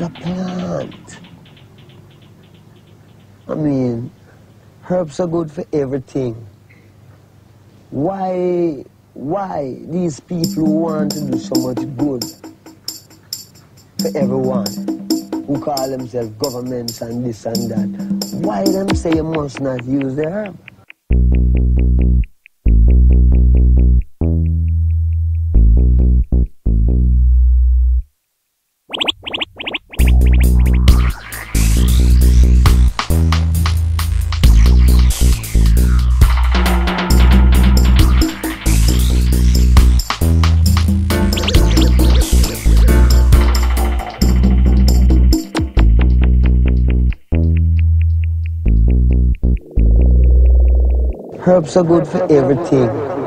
Is a plant. I mean, herbs are good for everything. Why, why these people who want to do so much good for everyone, who call themselves governments and this and that, why them say you must not use the herb? Herbs are good for everything.